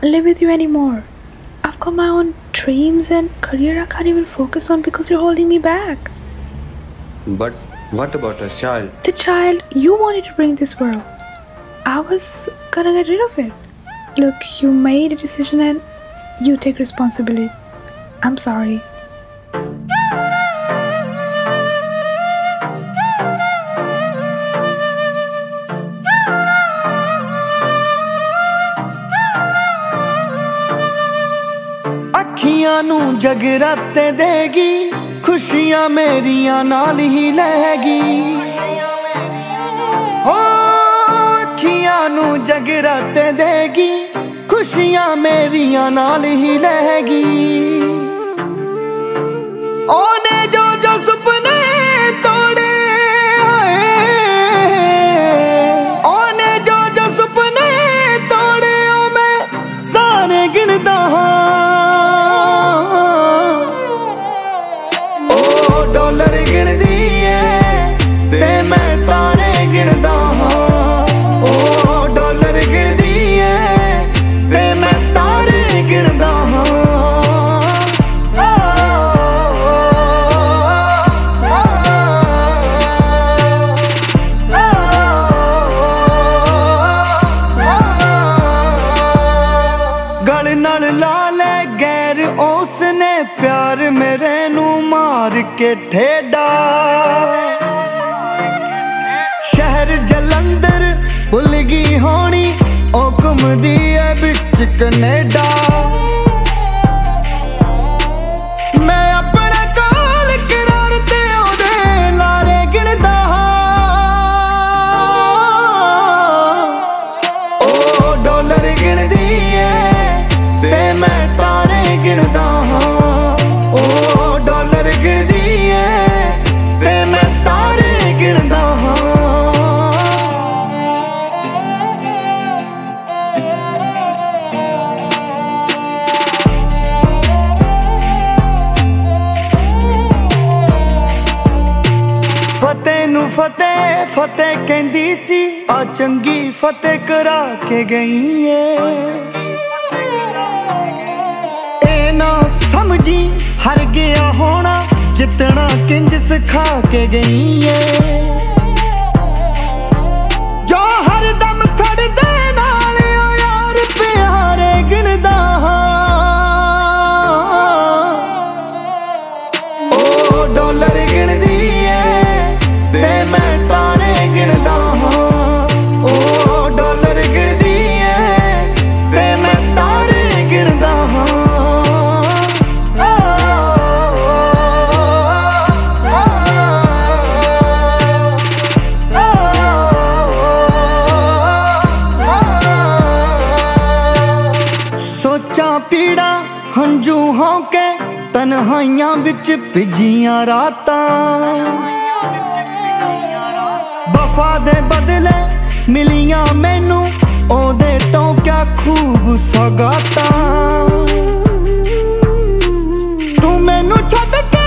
can't live with you anymore. I've got my own dreams and career I can't even focus on because you're holding me back. But what about a child? The child you wanted to bring this world. I was gonna get rid of it. Look, you made a decision and you take responsibility. I'm sorry. ਅੱਖੀਆਂ ਨੂੰ ਜਗਰਾਤੇ ਦੇਗੀ, ਖੁਸ਼ੀਆਂ ਮੇਰੀਆਂ ਨਾਲ ਹੀ ਲਹਿਗੀ। ਹੋ ਅੱਖੀਆਂ ਨੂੰ ਜਗਰਾਤੇ ਦੇਗੀ, ਖੁਸ਼ੀਆਂ ਮੇਰੀਆਂ ਨਾਲ ਹੀ ਲਹਿਗੀ। ਉਹਨੇ ਜੋ ਜੋ ਮਾਰ ਕੇ ਠੇਡਾ। ਸ਼ਹਿਰ ਜਲੰਧਰ ਭੁੱਲ ਗਈ ਹੋਣੀ ਉਹ ਘੁੰਮਦੀ ਐ ਵਿੱਚ ਕੈਨੇਡਾ। ਮੈਂ ਫਤਿਹ ਫਤਿਹ ਫਤਿਹ ਕਹਿੰਦੀ ਸੀ, ਆ ਚੰਗੀ ਫਤਿਹ ਕਰਾ ਕੇ ਗਈ ਏ। ਇਹ ਨਾ ਸਮਝੀ, ਹਰ ਗਿਆ ਹੋਣਾ ਜਿੱਤਣਾ ਕਿੰਜ ਸਿਖਾ ਕੇ ਗਈ ਏ। ਹੰਝੂ ਹੌਕੇ ਤਨਹਾਈਆਂ ਵਿੱਚ ਭਿੱਜੀਆਂ ਰਾਤਾਂ। ਵਫਾ ਦੇ ਬਦਲੇ ਮਿਲੀਆਂ ਮੈਨੂੰ, ਉਹਦੇ ਤੋਂ ਕਿਆ ਖੂਬ ਸਗਾਤਾਂ। ਤੂੰ ਮੈਨੂੰ ਛੱਡ ਕੇ